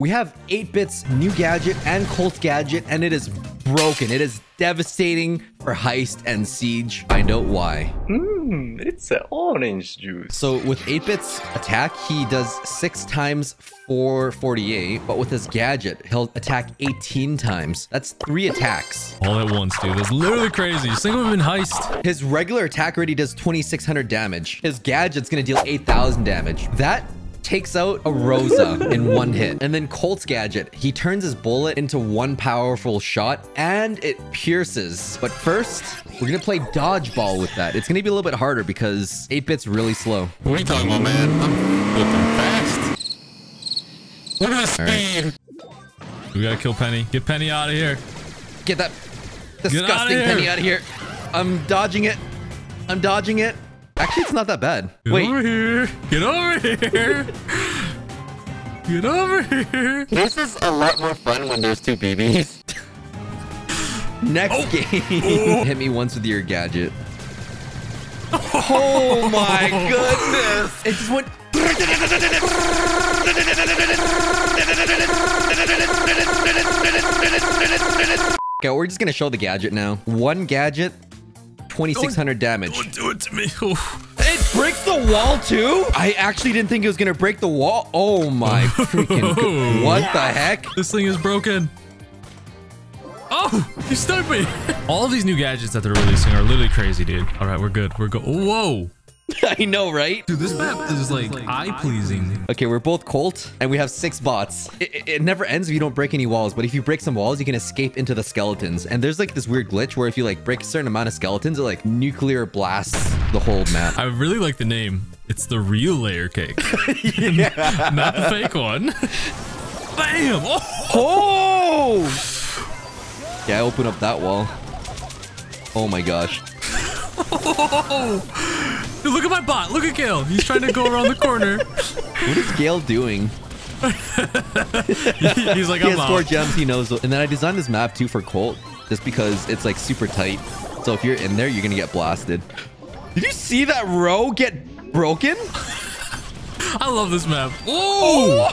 We have 8-Bit's new gadget and Colt gadget, and it is broken. It is devastating for Heist and Siege. Find out why. Hmm, it's an orange juice. So with 8-Bit's attack, he does 6 times 448, but with his gadget, he'll attack 18 times. That's 3 attacks. All at once, dude. That's literally crazy. Just think of him in heist. His regular attack already does 2600 damage. His gadget's gonna deal 8000 damage. That takes out a Rosa in one hit. And then Colt's gadget, he turns his bullet into one powerful shot and it pierces. But first, we're gonna play dodgeball with that. It's gonna be a little bit harder because 8-bit's really slow. What are you talking about, man? I'm flipping fast. Look at the All right. speed. We gotta kill Penny. Get Penny out of here. Get that disgusting here. penny out of here. I'm dodging it. I'm dodging it. Actually, it's not that bad. Get Wait, over here. Get over here. Get over here. This is a lot more fun when there's two BBs. next oh. game. Oh. Hit me once with your gadget. Oh my goodness! It just went. Okay, we're just gonna show the gadget now. One gadget, 2600 damage. Don't do it to me. Oof. It breaks the wall too? I actually didn't think it was gonna break the wall. Oh my freaking go- What the heck? This thing is broken. Oh, you stuck me. All of these new gadgets that they're releasing are literally crazy, dude. All right, we're good. We're good. Whoa. I know, right? Dude, this map is like eye-pleasing. Okay, we're both Colt, and we have six bots. It, it- it never ends if you don't break any walls, but if you break some walls, you can escape into the skeletons. And there's like this weird glitch where if you like break a certain amount of skeletons, it like nuclear blasts the whole map. I really like the name. It's the real layer cake. Not the fake one. Bam! Oh! Oh! Yeah, I open up that wall. Oh my gosh. Dude, look at my bot. Look at Gale. He's trying to go around the corner. What is Gale doing? He's like, He I'm has four out. gems, he knows. And then I designed this map too for Colt, just because it's like super tight. So if you're in there, you're gonna get blasted. Did you see that row get broken? I love this map. Oh!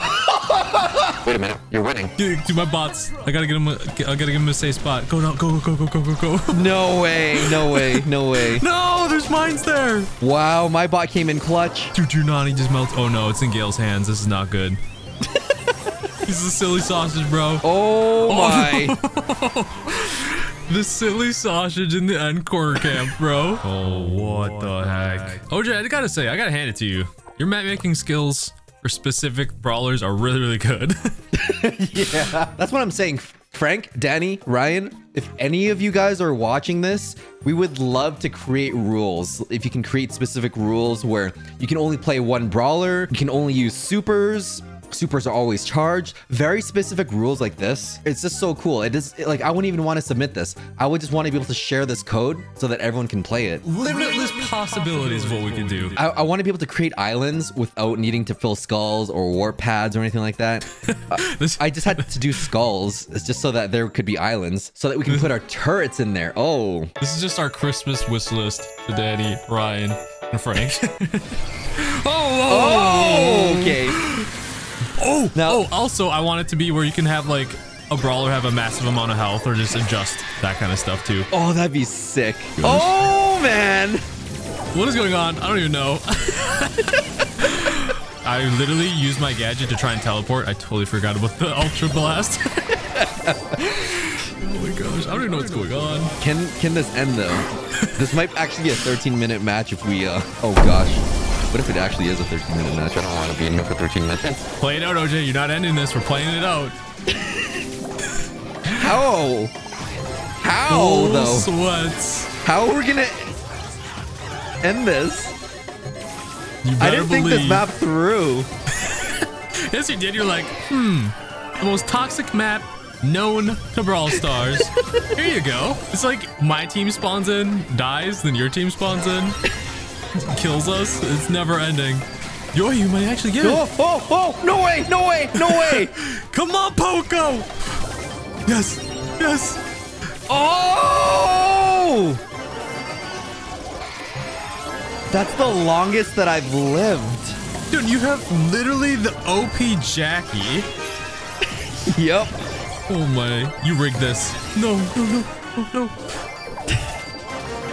Wait a minute, you're winning. Dude, dude, my bots. I gotta get him. A, I gotta give him a safe spot. Go now. Go, go, go, go, go, go, go. No way, no way, no way. No, there's mines there. Wow, my bot came in clutch. Dude, your Nani just melts. Oh no, it's in Gale's hands. This is not good. this is a silly sausage, bro. Oh, oh my. The silly sausage in the end corner camp, bro. Oh, what the heck? OJ, I gotta say, I gotta hand it to you. Your map making skills for specific brawlers are really, really good. yeah. That's what I'm saying. Frank, Dani, Ryan, if any of you guys are watching this, we would love to create rules. If you can create specific rules where you can only play one brawler, you can only use supers, supers are always charged, very specific rules like this. It's just so cool. It is like I wouldn't even want to submit this. I would just want to be able to share this code so that everyone can play it. Limitless possibilities of what we can do. I, I want to be able to create islands without needing to fill skulls or warp pads or anything like that. This- I just had to do skulls. It's just so that there could be islands, so that we can put our turrets in there. Oh, This is just our Christmas wish list to Daddy, Ryan, and Frank. oh, oh, oh, okay. Oh, Now- oh, also, I want it to be where you can have like a brawler have a massive amount of health or just adjust that kind of stuff too. Oh, that'd be sick. Oh man. What is going on? I don't even know. I literally used my gadget to try and teleport. I totally forgot about the Ultra Blast. oh my gosh, I don't even know what's going on. Can can this end though? This might actually be a 13 minute match if we. uh Oh gosh. What if it actually is a 13 minute match? I don't want to be in here for 13 minutes. Play it out, OJ. You're not ending this. We're playing it out. How? How Full though? sweats. How are we gonna end this? I didn't think this map through. Yes, you did. You're like, hmm, the most toxic map known to Brawl Stars. Here you go. It's like my team spawns in, dies, then your team spawns in, kills us. It's never ending. Yo, you might actually get it. Oh, oh, oh! No way! No way! No way! Come on, Poco! Yes, yes. Oh! That's the longest that I've lived. Dude, you have literally the OP Jackie Yep. Oh my. You rigged this. No, no, no, no, no.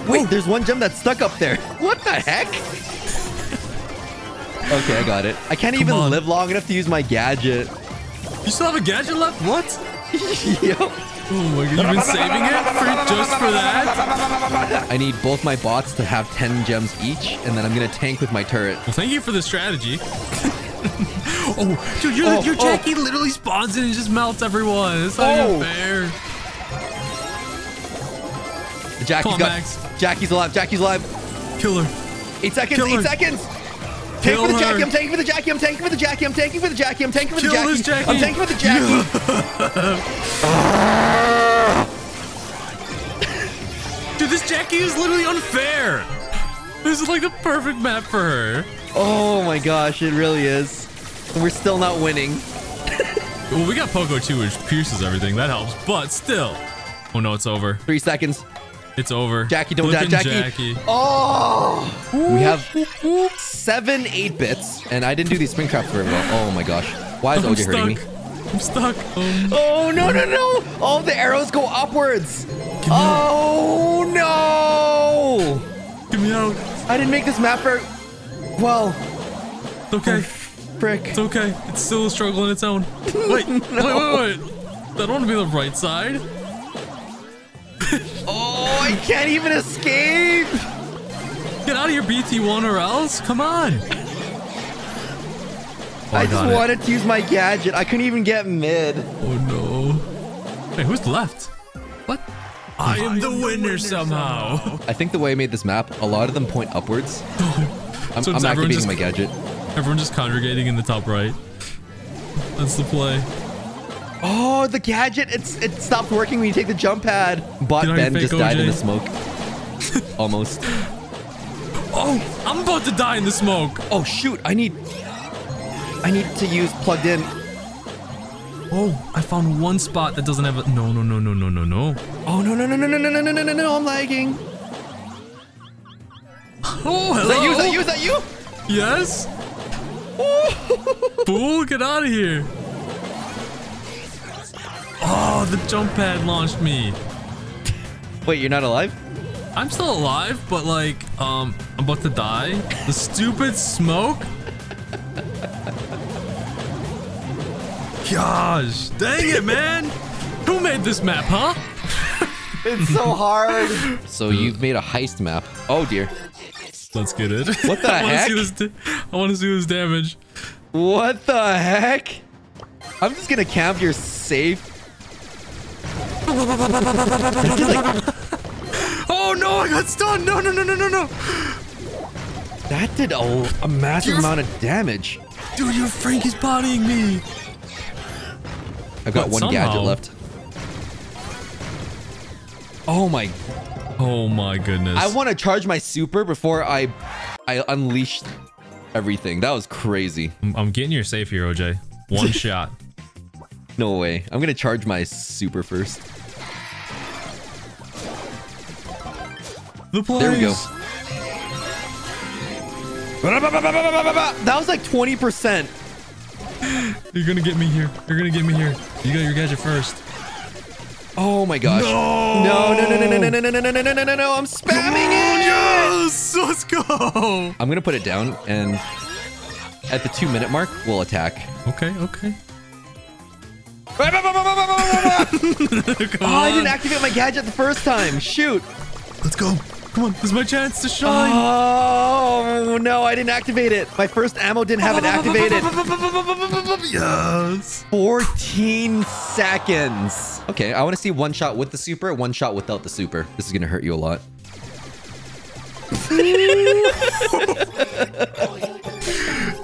Wait, there's one gem that's stuck up there. What the heck? Okay, I got it. I can't even on. live long enough to use my gadget. You still have a gadget left? What? yep. Oh my god, you've been saving it for just for that? I need both my bots to have 10 gems each, and then I'm gonna tank with my turret. Well, thank you for the strategy. oh, dude, your, Oh, your oh. Jackie literally spawns in and just melts everyone. It's not Oh. even fair. Jackie's on, got. Max. Jackie's alive. Jackie's alive. Kill her. Eight seconds. Kill eight her. seconds. Tank Kill for the. Jackie. I'm tanking for the Jackie. I'm tanking for the Jackie. I'm tanking for the Jackie. I'm tanking for the Kill Jackie. this Jackie. I'm tanking for the Jackie. Dude, this Jackie is literally unfair. This is like the perfect map for her. Oh my gosh, it really is. We're still not winning. Well, we got Poco too, which pierces everything. That helps. But still. Oh no, it's over. Three seconds. It's over. Jackie, don't die. at Jackie. Oh! We have seven 8 bits, and I didn't do these spring traps very well. Oh my gosh. Why is I'm hurting me? I'm stuck. Um, Oh, no, no, no! All the arrows go upwards! Oh, no! get me out. I didn't make this map very well. It's okay. Frick. It's okay. It's still a struggle in its own. Wait, wait, wait, wait. I don't want to be on the right side. Oh, I can't even escape! Get out of here, BT1 or else. Come on. Oh, I got just it. wanted to use my gadget. I couldn't even get mid. Oh no. Hey, who's left? What? I am the winner somehow. I think the way I made this map, a lot of them point upwards. I'm, So I'm activating just- my gadget. Everyone just congregating in the top right. That's the play. Oh, the gadget! It's it stopped working when you take the jump pad. Bot your Ben just died in the smoke. Almost. Oh, I'm about to die in the smoke. Oh shoot! I need. I need to use plugged in. Oh, I found one spot that doesn't have a. No, no, no, no, no, no, no. Oh no no no no no no no no no no no! I'm lagging. Oh, hello. that you? Is that you? Is that you? Yes. Fool, get out of here. Oh, the jump pad launched me. Wait, you're not alive? I'm still alive, but like, um, I'm about to die. The stupid smoke. Gosh, dang it, man. Who made this map, huh? It's so hard. so you've made a heist map. Oh dear. Let's get it. What the I wanna heck? See this I want to see this damage. What the heck? I'm just gonna camp your safe. Oh no, I got stunned. No, no, no, no, no, no. That did a, a massive You're- amount of damage. Dude, your Frankie's bodying me. I've got But one gadget left. Oh my Oh my goodness. I want to charge my super before I I unleash everything. That was crazy. I'm, I'm getting your safe here, OJ. One shot. No way. I'm gonna charge my super first. The plays. There we go. That was like 20%. You're gonna get me here. You're gonna get me here. You got your gadget first. Oh my gosh. No. No, no, no, no, no, no, no, no, no, no, no, no, no, no. I'm spamming it. Yes! Let's go! I'm gonna put it down and at the two minute mark, we'll attack. Okay, okay. oh, I didn't activate my gadget the first time. Shoot. Let's go. Come on, this is my chance to shine. Oh no, I didn't activate it. My first ammo didn't have it activated. yes. 14 seconds. Okay, I want to see one shot with the super, one shot without the super. This is gonna hurt you a lot.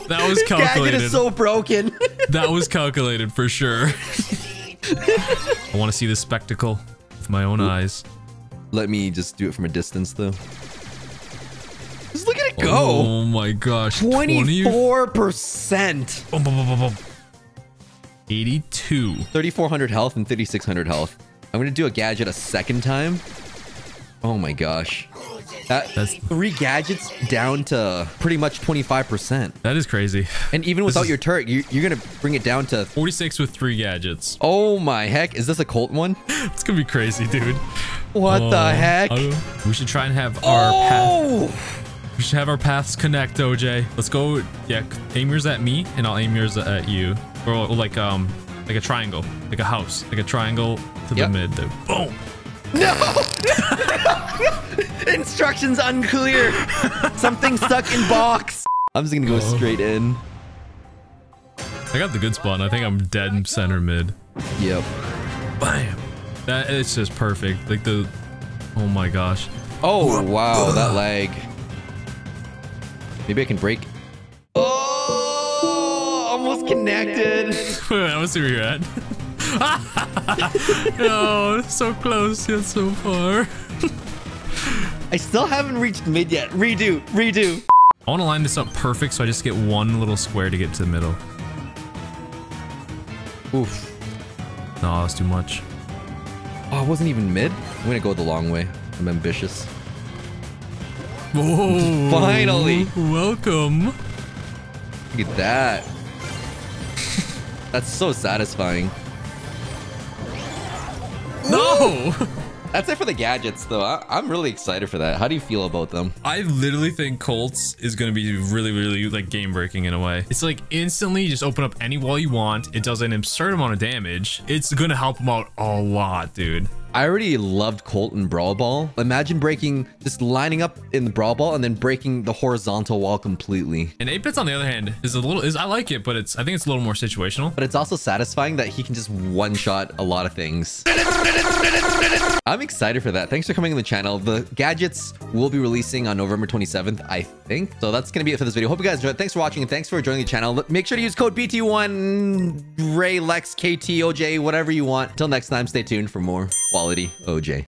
That was calculated. is so broken. that was calculated for sure. I want to see the spectacle with my own eyes. Let me just do it from a distance though. Just look at it go. Oh my gosh. 24%. Bum, bum, bum, bum, bum. 82. 3400 health and 3600 health. I'm gonna do a gadget a second time. Oh my gosh. That, That's- three gadgets down to pretty much 25%. That is crazy. And even without is- your turret, you, you're going to bring it down to... 46 with three gadgets. Oh my heck. Is this a Colt one? It's gonna be crazy, dude. What Oh, the heck? I We should try and have our path. Oh! We should have our paths connect, OJ. Let's go. Yeah, aim yours at me, and I'll aim yours at you, or like um, like a triangle, like a house, like a triangle to Yep. the mid. There. Boom. No! Instructions unclear. Something stuck in box. I'm just going to go Oh. straight in. I got the good spot. and I think I'm dead in center mid. Yep. Bam. That it's just perfect. Like the. Oh my gosh. Oh, wow. That lag. Maybe I can break. Oh, almost connected. I want to see where you're at. no, so close yet so far. I still haven't reached mid yet. Redo, redo. I want to line this up perfect, so I just get one little square to get to the middle. Oof. No, that's too much. Oh, I wasn't even mid. I'm gonna go the long way. I'm ambitious. Whoa! Finally. Welcome. Look at that. That's so satisfying. No! That's it for the gadgets, though. I, I'm really excited for that. How do you feel about them? I literally think Colts is going to be really, really like game breaking in a way. It's like instantly you just open up any wall you want. It does an absurd amount of damage. It's going to help them out a lot, dude. I already loved Colt and Brawl Ball. Imagine breaking, just lining up in the Brawl Ball and then breaking the horizontal wall completely. And 8-Bits on the other hand is a little is I like it, but it's I think it's a little more situational. But it's also satisfying that he can just one-shot a lot of things. I'm excited for that. Thanks for coming on the channel. The gadgets will be releasing on November 27th, I think. So that's going to be it for this video. Hope you guys enjoyed. Thanks for watching and thanks for joining the channel. Make sure to use code BT1, Ray, Lex, KT, OJ, whatever you want. Till next time, stay tuned for more quality OJ.